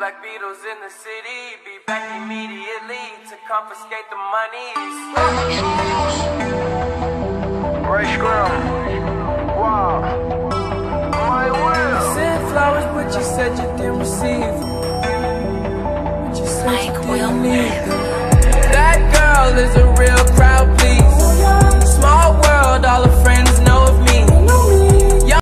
Black Beatles in the city, be back immediately to confiscate the monies. Rae Sremmurd. Wow. My will. Sent flowers, but you said you didn't receive. But you said Mike you didn't need them. That girl is a